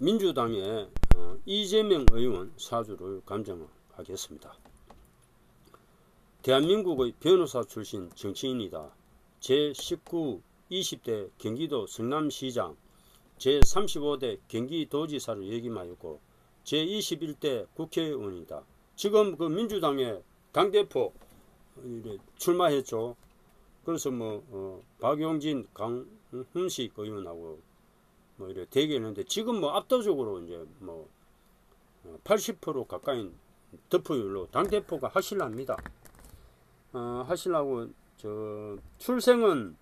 민주당의 어, 이재명 의원 사주를 감정하겠습니다. 대한민국의 변호사 출신 정치인이다. 제19 20대 경기도 성남시장 제35대 경기도지사를 역임하였고 제21대 국회의원이다. 지금 그 민주당의 당대표 출마했죠. 그래서 뭐 어, 박용진, 강훈식 의원하고 뭐 이래 대결했는데 지금 뭐 압도적으로 이제 뭐 80% 어, 가까이 득표율로 당 대표가 하실랍니다. 어, 하시려고 저 출생은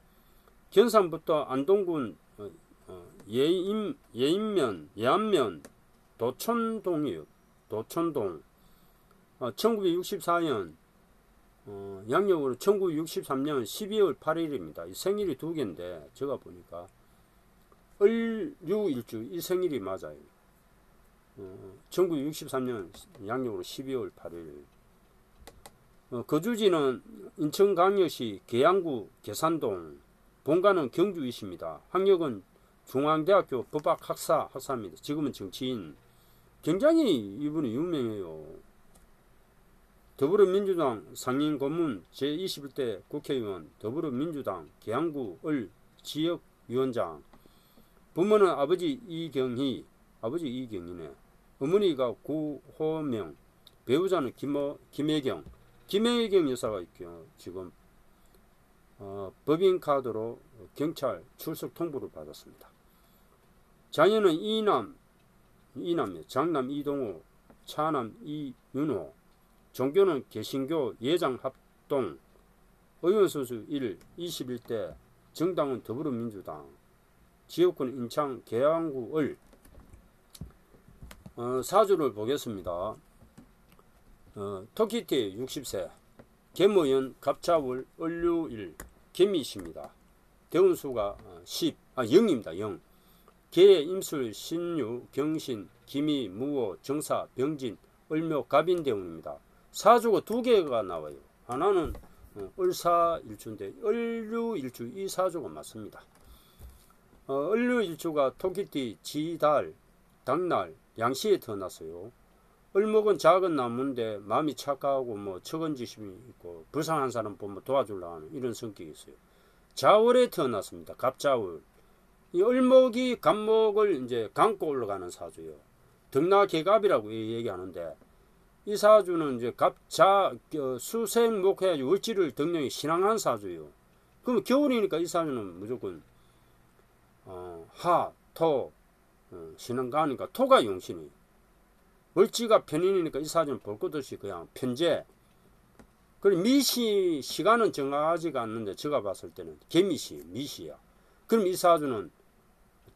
경산부터 안동군 어, 어, 예임 예인면 예안면 도천동이요. 도천동. 어, 1964년 어, 양력으로 1963년 12월 8일입니다. 생일이 두 개인데 제가 보니까 을류일주 이 생일이 맞아요. 어, 1963년 양력으로 12월 8일 어, 거주지는 인천광역시 계양구 계산동 본가는 경주이십니다. 학력은 중앙대학교 법학학사 학사입니다. 지금은 정치인 굉장히 이분이 유명해요. 더불어민주당 상임고문 제21대 국회의원 더불어민주당 계양구 을 지역위원장 부모는 아버지 이경희, 아버지 이경희네. 어머니가 구호명, 배우자는 김어, 김혜경, 김혜경 여사가 있죠. 지금 어, 법인카드로 경찰 출석 통보를 받았습니다. 자녀는 이남, 이남이요. 장남 이동호, 차남 이윤호, 종교는 개신교 예장 합동, 의원소수 1, 21대, 정당은 더불어민주당, 지역군 인창 계양구을 어, 사주를 보겠습니다. 어, 토끼띠 60세 개모연 갑차월 을류일 개미십니다. 대운수가 10, 어, 아 0입니다. 0. 개, 임술, 신유, 경신, 기미, 무호, 정사, 병진, 을묘, 갑인 대운입니다. 사주가 두 개가 나와요. 하나는 어, 을사일주인데 을류일주 이 사주가 맞습니다. 어, 을류일주가 토끼띠, 지달, 당날, 양시에 태어났어요. 을목은 작은 나무인데 마음이 착하고 뭐 척은지심이 있고 불쌍한 사람 보면 도와주려 하는 이런 성격이 있어요. 자월에 태어났습니다. 갑자월. 이 을목이 갑목을 이제 감고 올라가는 사주요. 등나개갑이라고 얘기하는데 이 사주는 이제 갑자 어, 수생 목해야지 을지를 등령이 신앙한 사주요. 그럼 겨울이니까 이 사주는 무조건 어, 하, 토, 어, 신흥가니까 토가 용신이. 월지가 편인이니까 이 사주는 볼것 없이 그냥 편제. 그리고 미시, 시간은 정하지가 않는데 제가 봤을 때는 개미시, 미시야. 그럼 이 사주는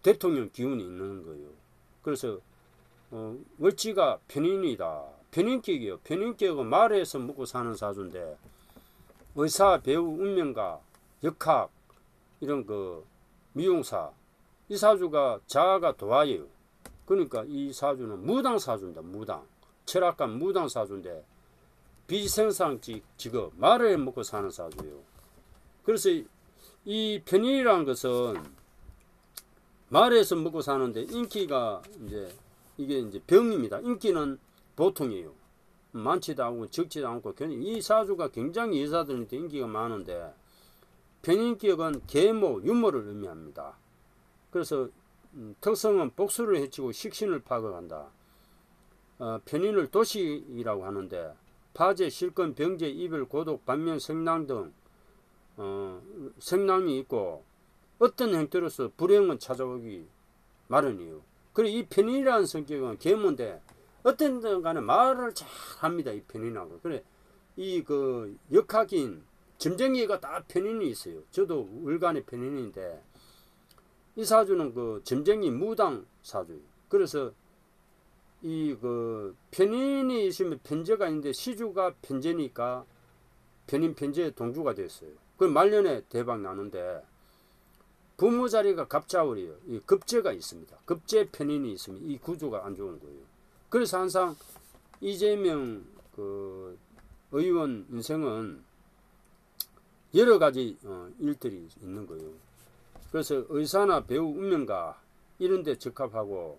대통령 기운이 있는 거예요. 그래서 어, 월지가 편인이다. 편인격이요. 편인격은 말에서 먹고 사는 사주인데 의사, 배우, 운명가, 역학 이런 그 미용사 이 사주가 자아가 도화예요. 그러니까 이 사주는 무당 사주입니다. 무당 철학관 무당 사주인데 비생산 직업 말을 먹고 사는 사주예요. 그래서 이 편인이라는 것은 말에서 먹고 사는데 인기가 이제 이게 이제 병입니다. 인기는 보통이에요. 많지도 않고 적지도 않고 이 사주가 굉장히 여자들한테 인기가 많은데 편인격은 계모, 유머를 의미합니다. 그래서 음, 특성은 복수를 해치고 식신을 파악한다. 어, 편인을 도시이라고 하는데 파제, 실권, 병제, 이별, 고독, 반면, 생낭 등 어, 생낭이 있고 어떤 형태로서 불행은 찾아오기 마련이에요. 그리고 이 편인이라는 성격은 계모인데 어떤 든 간에 말을 잘 합니다. 이 편인하고. 그래 이 그 역학인 점쟁이가 다 편인이 있어요. 저도 을간의 편인인데 이 사주는 그 점쟁이 무당 사주. 그래서 이 그 편인이 있으면 편제가 있는데 시주가 편제니까 편인 편제 동주가 됐어요. 그 말년에 대박 나는데 부모 자리가 갑자월이에요. 이 급제가 있습니다. 급제 편인이 있으면 이 구조가 안 좋은 거예요. 그래서 항상 이재명 그 의원 인생은 여러 가지 어, 일들이 있는 거예요. 그래서 의사나 배우 운명가 이런 데 적합하고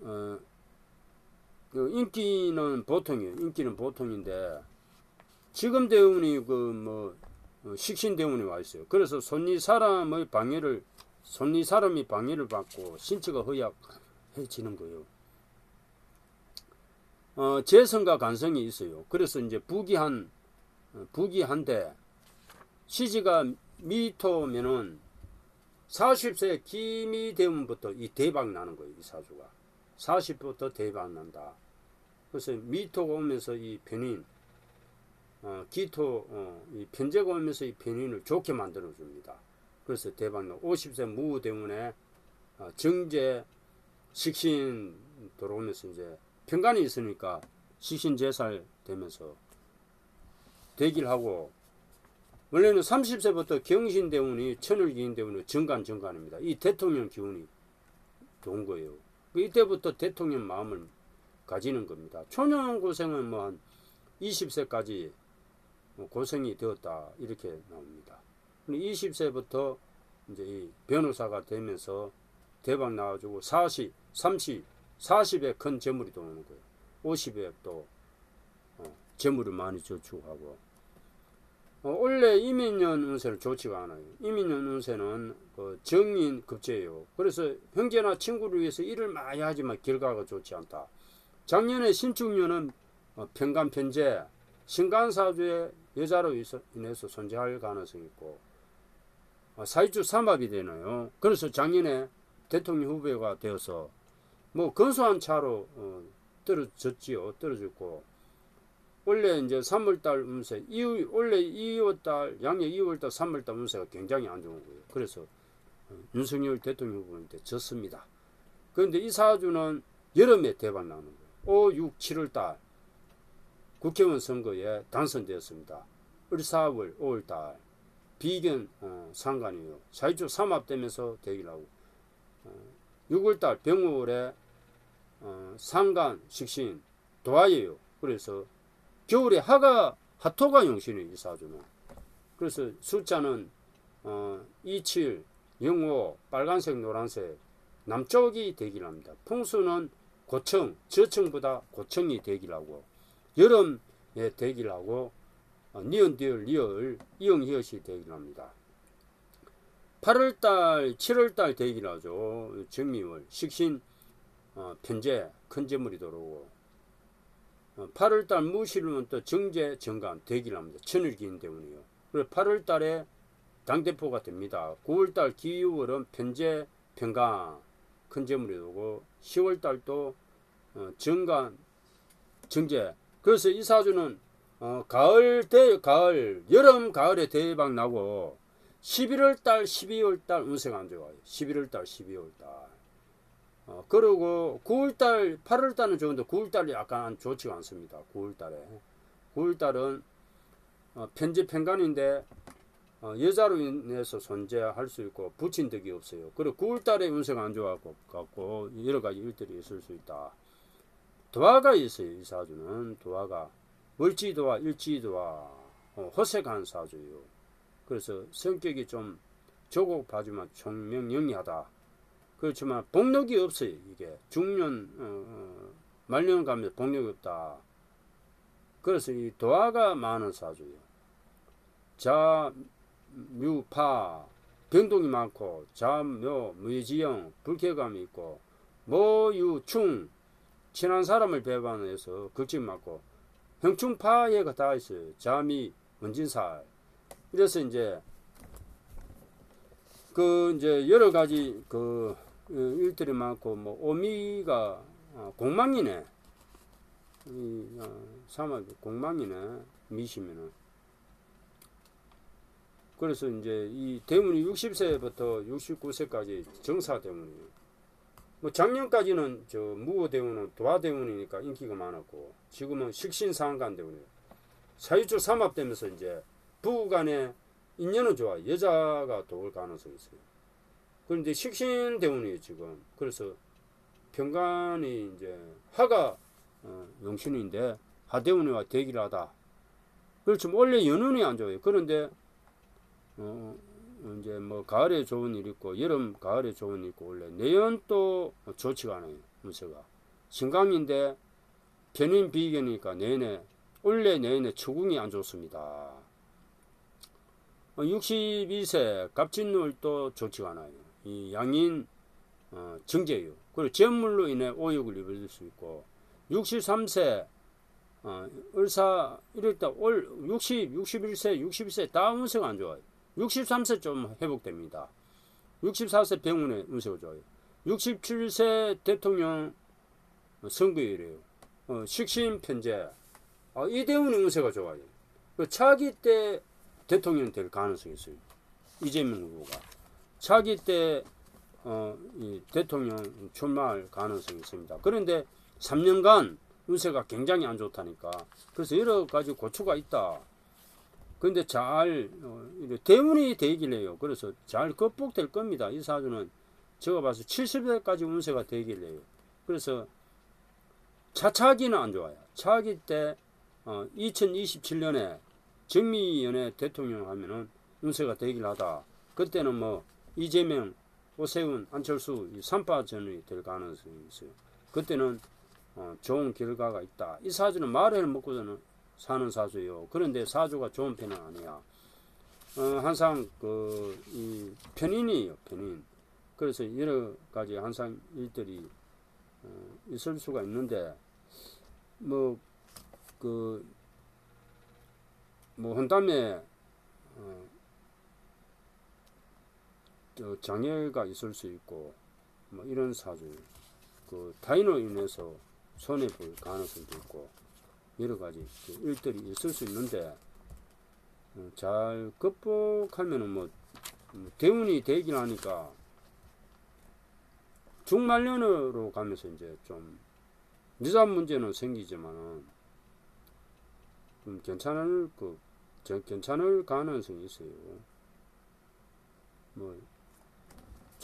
어, 그 인기는 보통이에요. 인기는 보통인데 지금 대운이 그뭐 식신 대운이 와 있어요. 그래서 손리 사람의 방해를 손리 사람이 방해를 받고 신체가 허약해지는 거예요. 어, 재성과 간성이 있어요. 그래서 이제 부기한 어, 부기한데 시지가 미토면은 40세 기미 대운부터 이 대박 나는 거예요. 이 사주가 40부터 대박 난다. 그래서 미토가 오면서 이 변인 어, 기토 어, 이 편제가 오면서 이 변인을 좋게 만들어 줍니다. 그래서 대박 나. 50세 무후 대운에 어, 정제 식신 들어오면서 이제 평간이 있으니까 식신 제살 되면서 대기를 하고 원래는 30세부터 경신 대운이 천을 기인 대운이 정간 정간입니다. 이 대통령 기운이 좋은 거예요. 그 이때부터 대통령 마음을 가지는 겁니다. 초년 고생은 뭐 한 20세까지 뭐 고생이 되었다 이렇게 나옵니다. 20세부터 이제 이 변호사가 되면서 대박 나와주고 40, 30, 40에 큰 재물이 들어오는 거예요. 50에 또 어, 재물을 많이 저축하고 어, 원래 이민년 운세는 좋지가 않아요. 이민년 운세는 그 정인 급제예요. 그래서 형제나 친구를 위해서 일을 많이 하지만 결과가 좋지 않다. 작년에 신축년은 어, 평간 편제, 신간사주의 여자로 인해서 존재할 가능성이 있고 어, 사이주 삼합이 되나요. 그래서 작년에 대통령 후보가 되어서 뭐 근소한 차로 어, 떨어졌지요. 떨어졌고 원래 이제 3월달 운세, 이 원래 2월달 양력 2월달 3월달 운세가 굉장히 안 좋은 거예요. 그래서 어, 윤석열 대통령 후보한테 졌습니다. 그런데 이 사주는 여름에 대박 나는 거예요. 5, 6, 7월달 국회의원 선거에 당선되었습니다. 우리 4월, 5월달 비견 어, 상관이에요. 사회적 삼합되면서 대기를 하고 어, 6월달 병월에 어, 상간 식신 도화예요. 그래서 겨울에 하가 하토가 용신이 이 사주는. 그래서 숫자는 어, 27, 05, 빨간색, 노란색 남쪽이 대기합니다. 풍수는 고청, 저청보다 고청이 대기하고 여름에 대기하고 어, 니은, 디을, 리을, 이응, 히읗이 대기합니다. 8월달, 7월달 대기하죠. 정미월, 식신, 어, 편제, 큰 재물이 들어오고 어, 8월달 무실은 또 정제, 정감 대기를 합니다. 천일기인 때문이요. 그리고 8월달에 당대표가 됩니다. 9월달 기후월은 편제, 편강, 큰 재물이 오고 10월달도 어, 정간, 정제. 그래서 이 사주는 어, 가을 대 가을, 여름 가을에 대박 나고 11월달, 12월달 운세가 안 좋아요. 11월달, 12월달. 어, 그리고 9월달, 8월달은 좋은데 9월달이 약간 좋지가 않습니다. 9월달에. 9월달은 어, 편집 편간인데 어, 여자로 인해서 존재할 수 있고 붙인 덕이 없어요. 그리고 9월달에 운세가 안 좋아갖고 갖고 여러 가지 일들이 있을 수 있다. 도화가 있어요. 이 사주는 도화가 멀지도화, 일지도화, 어, 허색한 사주예요. 그래서 성격이 좀 조급하지만 총명영리하다. 그렇지만 복력이 없어요. 이게 중년 어, 어, 말년 가면 복력이 없다. 그래서 이 도화가 많은 사주예요. 자, 묘, 파, 변동이 많고 자묘, 무지영, 불쾌감이 있고 모유, 충, 친한 사람을 배반해서 걱정 많고 형충파예가 다 있어요. 자미, 원진살. 이래서 이제 그 이제 여러 가지 그 그 일들이 많고 뭐 오미가 어, 공망이네. 이 어, 사막 공망이네 미시면은. 그래서 이제 이 대문이 60세부터 69세까지 정사 대문이에요. 뭐 작년까지는 저 무호 대문은 도화 대문이니까 인기가 많았고 지금은 식신상간 대문이에요. 사유주 삼합되면서 이제 부부 간에 인연은 좋아. 여자가 도울 가능성이 있어요. 그런데 식신 대운이에요 지금. 그래서 평간이 이제 어, 용신인데 하대운이와 대기를 하다. 그렇지 원래 연운이 안 좋아요. 그런데 어, 이제 뭐 가을에 좋은 일 있고 여름 가을에 좋은 일 있고 원래 내연도 좋지가 않아요. 운세가 신강인데 편인 비견이니까 내내 올해 내내 추궁이 안 좋습니다. 62세 갑진월도 좋지가 않아요. 이 양인 어, 정제유 그리고 재물로 인해 오역을 입을 수 있고 63세 어, 을사 이랬다 올 60, 61세, 61세 다 운세가 안 좋아요. 63세 좀 회복됩니다. 64세 병원의 운세가 좋아요. 67세 대통령 선거일이에요. 어, 식신 편제 아, 이대훈의 운세가 좋아요. 그 차기 때 대통령 될 가능성이 있어요. 이재명 후보가 차기 때 어, 이 대통령 출마할 가능성이 있습니다. 그런데 3년간 운세가 굉장히 안 좋다니까. 그래서 여러 가지 고초가 있다. 근데 잘 어, 대운이 되길래요. 그래서 잘 극복될 겁니다. 이 사주는 제가 봐서 70세까지 운세가 되길래요. 그래서 차차기는 안 좋아요. 차기 때 어, 2027년에 정미연의 대통령 하면은 운세가 되길 하다. 그때는 뭐 이재명, 오세훈, 안철수 이 삼파전이 될 가능성이 있어요. 그때는 어, 좋은 결과가 있다. 이 사주는 말을 먹고서는 사는 사주예요. 그런데 사주가 좋은 편은 아니야. 어, 항상 그 이 편인이에요. 편인. 그래서 여러 가지 항상 일들이 어, 있을 수가 있는데 뭐그 뭐 한다음에 어, 저 장애가 있을 수 있고 뭐 이런 사주 그 타인으로 인해서 손해 볼 가능성도 있고 여러 가지 그 일들이 있을 수 있는데 어, 잘 극복하면은 뭐, 뭐 대운이 되긴 하니까 중말년으로 가면서 이제 좀 유산 문제는 생기지만은 좀 괜찮을 그 저- 괜찮을 가능성이 있어요. 뭐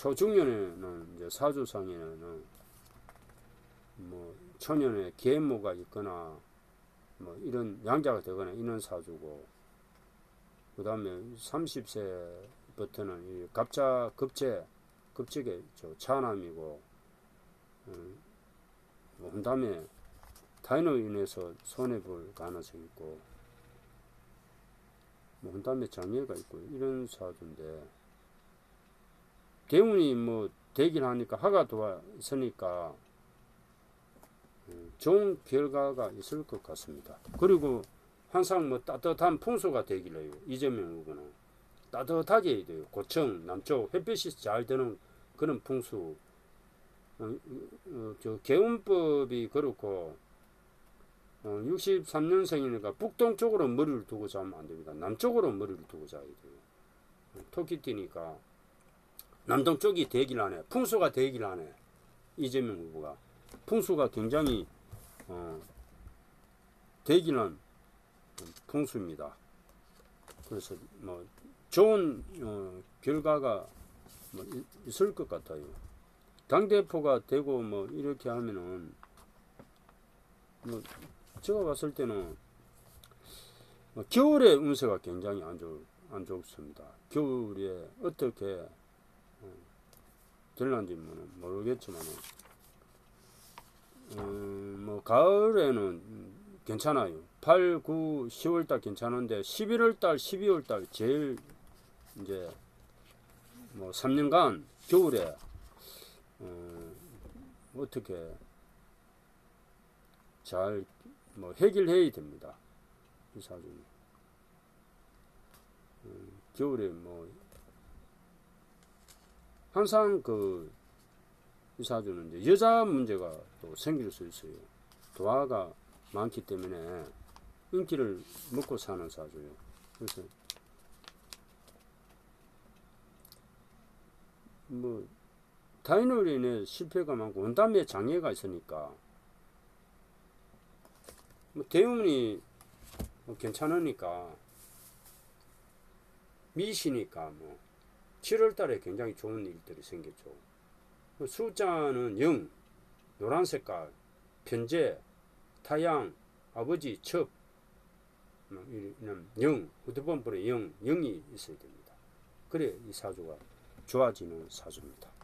초중년에는 이제 사주상에는 뭐 초년에 계모가 있거나 뭐 이런 양자가 되거나 이런 사주고 그 다음에 30세부터는 이 갑자 급제 급제의 저 차남이고 음, 뭐 그다음에 타인으로 인해서 손해 볼 가능성이 있고 뭐 그다음에 장애가 있고 이런 사주인데 대운이 뭐 되긴 하니까 하가 도와 있으니까 음, 좋은 결과가 있을 것 같습니다. 그리고 항상 뭐 따뜻한 풍수가 되길래 요. 이재명 후보는 따뜻하게 해야 돼요. 고청 남쪽 햇빛이 잘 드는 그런 풍수. 어, 어, 저 개운법이 그렇고 어, 63년생이니까 북동쪽으로 머리를 두고 자면 안 됩니다. 남쪽으로 머리를 두고 자야 돼요. 토끼띠니까 남동쪽이 되길 하네. 풍수가 되길 하네. 이재명 후보가. 풍수가 굉장히 어, 되기는 풍수입니다. 그래서 뭐 좋은 어, 결과가 뭐 이- 있을 것 같아요. 당 대표가 되고 뭐 이렇게 하면은 뭐 제가 봤을 때는 뭐 겨울에 운세가 굉장히 안 좋, 안 좋습니다. 겨울에 어떻게 어, 될런지 모르겠지만은 음, 뭐 가을에는 괜찮아요. 8, 9, 10월 달 괜찮은데 11월 달, 12월 달 제일 이제 뭐 3년간 겨울에 어, 어떻게 잘 뭐 해결해야 됩니다. 이 사주는 음, 겨울에 뭐 항상 그 이 사주는 이제 여자 문제가 또 생길 수 있어요. 도화가 많기 때문에 인기를 먹고 사는 사주예요. 그래서 뭐 타인으로 인해 실패가 많고 원담에 장애가 있으니까 뭐 대운이 뭐 괜찮으니까 미시니까 뭐 7월 달에 굉장히 좋은 일들이 생겼죠. 그 숫자는 0, 노란 색깔, 편제, 타양, 아버지, 첩, 뭐 이런 0, 후드번불에 0, 0이 있어야 됩니다. 그래 이 사주가 좋아지는 사주입니다.